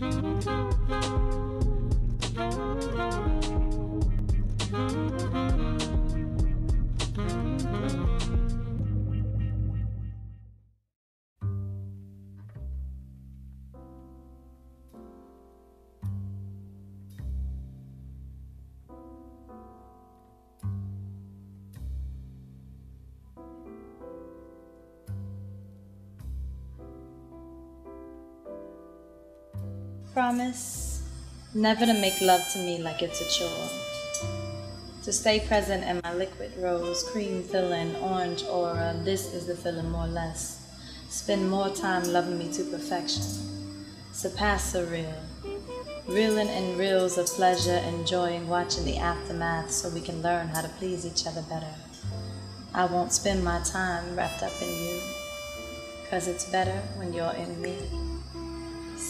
Thank you. Promise never to make love to me like it's a chore. To stay present in my liquid rose, cream filling, orange aura, this is the feeling more or less. Spend more time loving me to perfection. Surpass the real. Reeling in reels of pleasure, enjoying watching the aftermath so we can learn how to please each other better. I won't spend my time wrapped up in you, cause it's better when you're in me.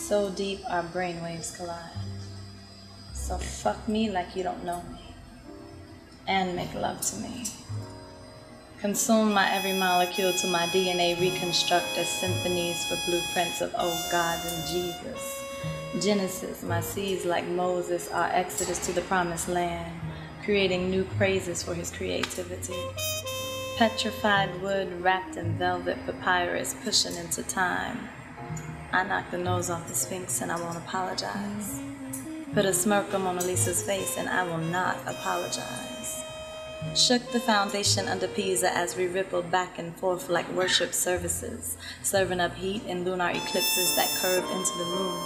So deep our brainwaves collide. So fuck me like you don't know me. And make love to me. Consume my every molecule to my DNA, reconstruct as symphonies for blueprints of old gods and Jesus. Genesis, my seeds like Moses, our exodus to the promised land, creating new praises for his creativity. Petrified wood wrapped in velvet papyrus, pushing into time I knocked the nose off the Sphinx and I won't apologize. Put a smirk on Mona Lisa's face and I will not apologize. Shook the foundation under Pisa as we rippled back and forth like worship services, serving up heat in lunar eclipses that curve into the moon.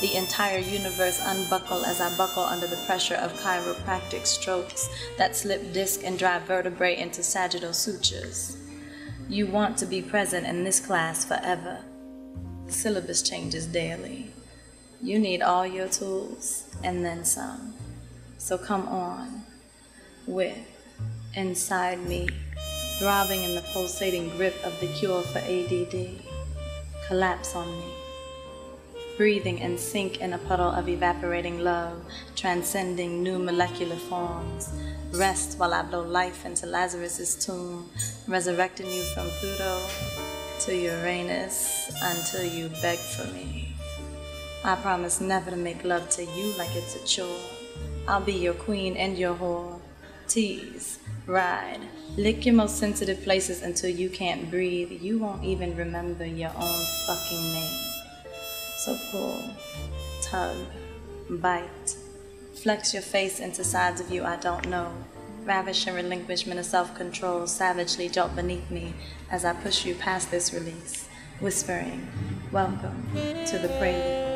The entire universe unbuckle as I buckle under the pressure of chiropractic strokes that slip disc and drive vertebrae into sagittal sutures. You want to be present in this class forever syllabus changes daily. You need all your tools and then some. So come on with inside me, throbbing in the pulsating grip of the cure for ADD. Collapse on me. Breathing and sink in a puddle of evaporating love, transcending new molecular forms. Rest while I blow life into Lazarus's tomb, resurrecting you from Pluto to Uranus until you beg for me. I promise never to make love to you like it's a chore. I'll be your queen and your whore. Tease, ride, lick your most sensitive places until you can't breathe. You won't even remember your own fucking name. So pull, tug, bite, flex your face into sides of you I don't know ravish and relinquishment of self control savagely jolt beneath me as I push you past this release, whispering, Welcome to the prelude.